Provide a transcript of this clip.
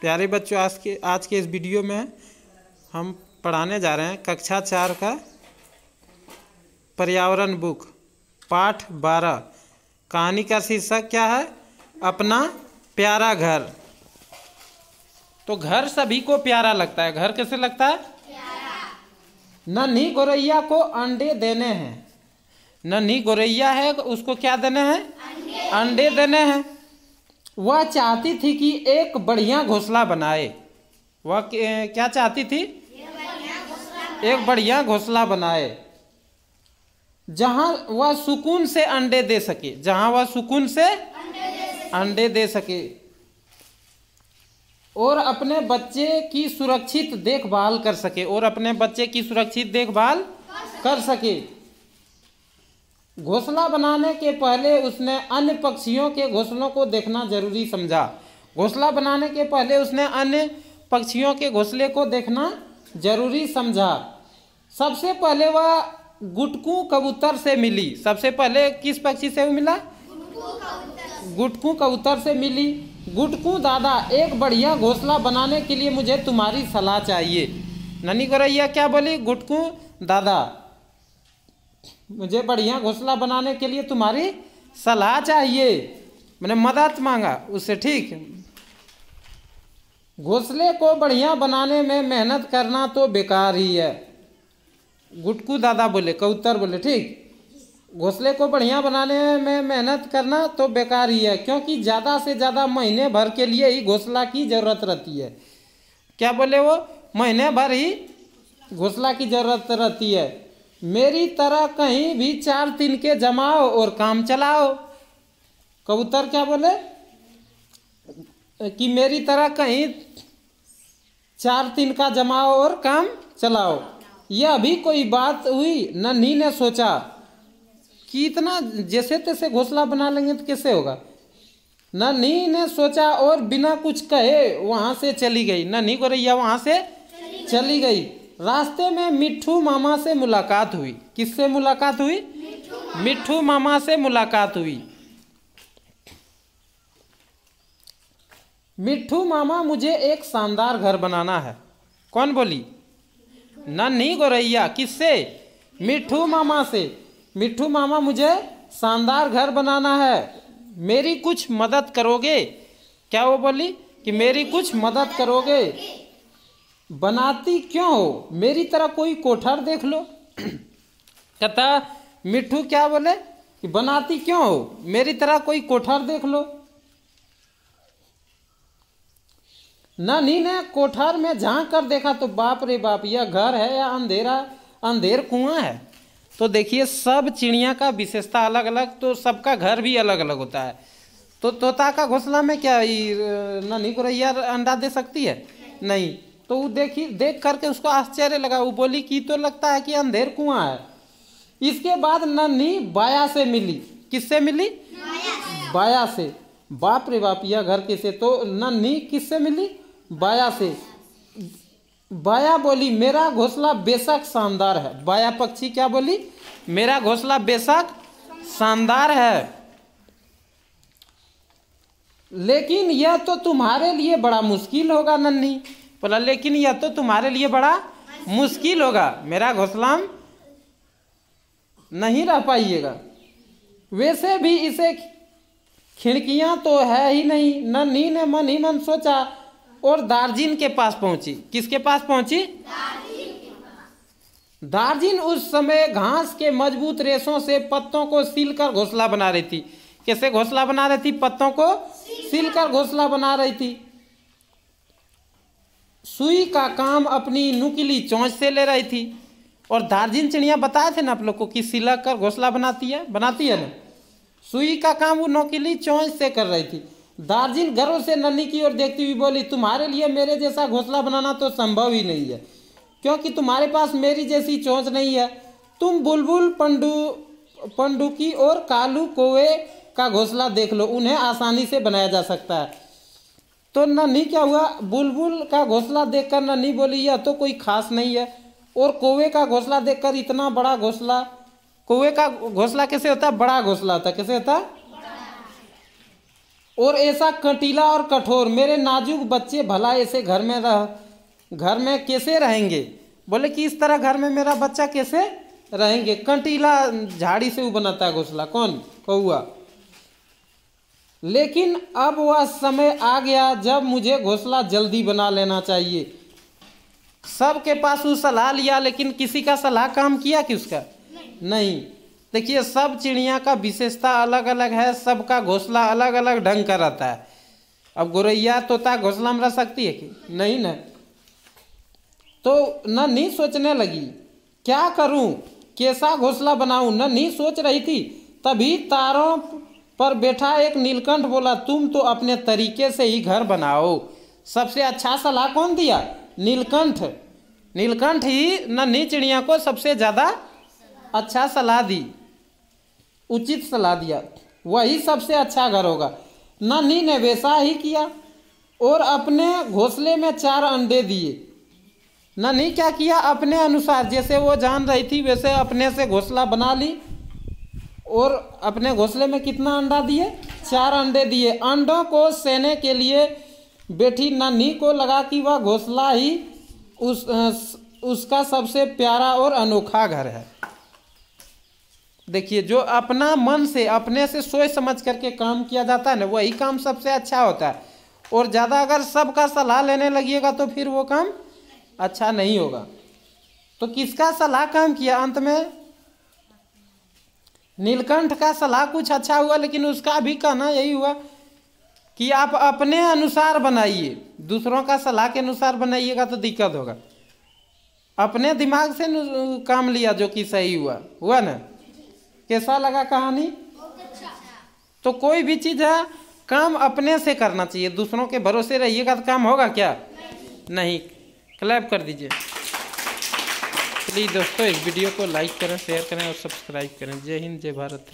प्यारे बच्चों, आज के आज के इस वीडियो में हम पढ़ाने जा रहे हैं कक्षा चार का पर्यावरण बुक, पाठ बारह। कहानी का शीर्षक क्या है? अपना प्यारा घर। तो घर सभी को प्यारा लगता है। घर कैसे लगता है? नन्ही गोरैया को अंडे देने हैं। नन्ही गोरैया है, उसको क्या देने हैं? अंडे देने हैं। वह चाहती थी कि एक बढ़िया घोंसला बनाए। वह क्या चाहती थी? एक बढ़िया घोंसला बनाए जहाँ वह सुकून से अंडे दे सके जहाँ वह सुकून से अंडे दे सके। और अपने बच्चे की सुरक्षित देखभाल कर सके और अपने बच्चे की सुरक्षित देखभाल कर सके, कर सके। घोंसला बनाने के पहले उसने अन्य पक्षियों के घोंसलों को देखना ज़रूरी समझा। घोंसला बनाने के पहले उसने अन्य पक्षियों के घोंसले को देखना ज़रूरी समझा। सबसे पहले वह गुटकू कबूतर से मिली। सबसे पहले किस पक्षी से मिला? गुटकू कबूतर से मिली। गुटकू दादा, एक बढ़िया घोंसला बनाने के लिए मुझे तुम्हारी सलाह चाहिए। ननी गोरैया क्या बोली? गुटकू दादा। मुझे बढ़िया घोंसला बनाने के लिए तुम्हारी सलाह चाहिए। मैंने मदद मांगा, उससे ठीक। घोंसले को बढ़िया बनाने में मेहनत करना तो बेकार ही है। गुटकू दादा बोले, कबूतर बोले, ठीक। घोंसले को बढ़िया बनाने में मेहनत करना तो बेकार ही है, क्योंकि ज़्यादा से ज़्यादा महीने भर के लिए ही घोंसला की ज़रूरत रहती है। क्या बोले वो? महीने भर ही घोंसला की ज़रूरत रहती है। मेरी तरह कहीं भी चार दिन के जमाओ और काम चलाओ। कबूतर क्या बोले? कि मेरी तरह कहीं चार दिन का जमाओ और काम चलाओ। यह भी कोई बात हुई नन्ही ने सोचा। कि इतना जैसे तैसे घोसला बना लेंगे तो कैसे होगा? नन्ही ने सोचा और बिना कुछ कहे वहाँ से चली गई। नन्ही गोरैया वहाँ से चली गई। रास्ते में मिट्ठू मामा से मुलाकात हुई। किससे मुलाकात हुई? मिट्ठू मामा से मुलाकात हुई। मिट्ठू मामा, मुझे एक शानदार घर बनाना है। कौन बोली? नन्ही गोरैया, किससे? मिट्ठू मामा से। मिट्ठू मामा, मुझे शानदार घर बनाना है। मेरी कुछ मदद करोगे? क्या वो बोली? कि मेरी कुछ मदद करोगे? बनाती क्यों हो? मेरी तरह कोई कोठर देख लो। कहता मिट्ठू क्या बोले कि बनाती क्यों हो? मेरी तरह कोई कोठर देख लो। नानी ने, कोठार में झाँक कर देखा तो बाप रे बाप, यह घर है या अंधेरा? अंधेर कुआँ है। तो देखिए, सब चिड़िया का विशेषता अलग अलग तो सबका घर भी अलग अलग होता है। तो तोता का घोंसला में क्या नानी गोरैया अंडा दे सकती है? नहीं। तो वो देखी, देख करके उसको आश्चर्य लगा। वो बोली, कि तो लगता है कि अंधेर कुआँ है। इसके बाद नन्ही बाया से मिली। किससे मिली? बाया से। बाप रे बाप, यह घर किसे? तो नन्ही किससे मिली? बाया से। बाया बोली, मेरा घोंसला बेशक शानदार है। बाया पक्षी क्या बोली? मेरा घोंसला बेशक शानदार है। लेकिन यह तो तुम्हारे लिए बड़ा मुश्किल होगा, नन्ही। बोला, लेकिन यह तो तुम्हारे लिए बड़ा मुश्किल होगा। मेरा घोंसला नहीं रह पाइएगा। वैसे भी इसे खिड़कियाँ तो है ही नहीं। नन्ही ने मन, ही मन सोचा और दार्जिन के पास पहुँची। किसके पास पहुँची? दार्जिन उस समय घास के मज़बूत रेशों से पत्तों को सीलकर घोंसला बना रही थी। कैसे घोंसला बना रही थी? पत्तों को सीलकर घोंसला बना रही थी। सुई का काम अपनी नुकीली चोंच से ले रही थी। और दार्जिन चिड़िया बताए थे ना आप लोग को कि सिला कर घोंसला बनाती है बनाती है ना? सुई का काम वो नोकीली चोंच से कर रही थी। दार्जिन गर्व से नन्ही की ओर देखती हुई बोली, तुम्हारे लिए मेरे जैसा घोंसला बनाना तो संभव ही नहीं है, क्योंकि तुम्हारे पास मेरी जैसी चोंच नहीं है। तुम बुलबुल, पंडू, पंडुकी और कालू कोवे का घोंसला देख लो, उन्हें आसानी से बनाया जा सकता है। तो नन्ही क्या हुआ? बुलबुल का घोंसला देखकर नन्ही बोली, यह तो कोई खास नहीं है। और कौवे का घोंसला देखकर इतना बड़ा घोंसला कौवे का घोंसला कैसे होता? है बड़ा घोंसला होता। है कैसे होता? और ऐसा कटीला और कठोर, मेरे नाजुक बच्चे भला ऐसे घर में रह, घर में कैसे रहेंगे? बोले कि इस तरह घर में मेरा बच्चा कैसे रहेंगे? कंटीला झाड़ी से वो बनाता है घोसला। कौन? कौआ लेकिन अब वह समय आ गया जब मुझे घोसला जल्दी बना लेना चाहिए। सबके पास वो सलाह लिया लेकिन किसी का सलाह काम किया कि उसका? नहीं, नहीं। देखिए सब चिड़िया का विशेषता अलग अलग है सबका घोसला अलग अलग ढंग का रहता है। अब गोरैया तोता घोसला में रह सकती है कि? नहीं ना। तो न नहीं सोचने लगी क्या करूँ? कैसा घोसला बनाऊँ? न नहीं सोच रही थी। तभी तारों पर बैठा एक नीलकंठ बोला, तुम तो अपने तरीके से ही घर बनाओ। सबसे अच्छा सलाह कौन दिया? नीलकंठ। नीलकंठ ही नन्ही चिड़िया को सबसे ज़्यादा अच्छा सलाह दी, उचित सलाह दिया। वही सबसे अच्छा घर होगा। नन्ही ने वैसा ही किया और अपने घोंसले में चार अंडे दिए। नन्ही क्या किया? अपने अनुसार, जैसे वो जान रही थी, वैसे अपने से घोंसला बना ली। और अपने घोंसले में कितना अंडा दिए? चार अंडे दिए। अंडों को सेने के लिए बेटी नन्ही को लगा कि वह घोंसला ही उस उसका सबसे प्यारा और अनोखा घर है। देखिए, जो अपना मन से, अपने से सोच समझ करके काम किया जाता है ना, वही काम सबसे अच्छा होता है। और ज़्यादा अगर सबका सलाह लेने लगिएगा तो फिर वो काम अच्छा नहीं होगा। तो किसका सलाह काम किया अंत में? नीलकंठ का सलाह कुछ अच्छा हुआ, लेकिन उसका भी कहना यही हुआ कि आप अपने अनुसार बनाइए। दूसरों का सलाह के अनुसार बनाइएगा तो दिक्कत होगा। अपने दिमाग से काम लिया जो कि सही हुआ। हुआ ना? कैसा लगा कहानी? तो कोई भी चीज़ है, काम अपने से करना चाहिए। दूसरों के भरोसे रहिएगा तो काम होगा क्या? नहीं। क्लैप कर दीजिए। प्लीज़ दोस्तों, इस वीडियो को लाइक करें शेयर करें और सब्सक्राइब करें। जय हिंद, जय भारत।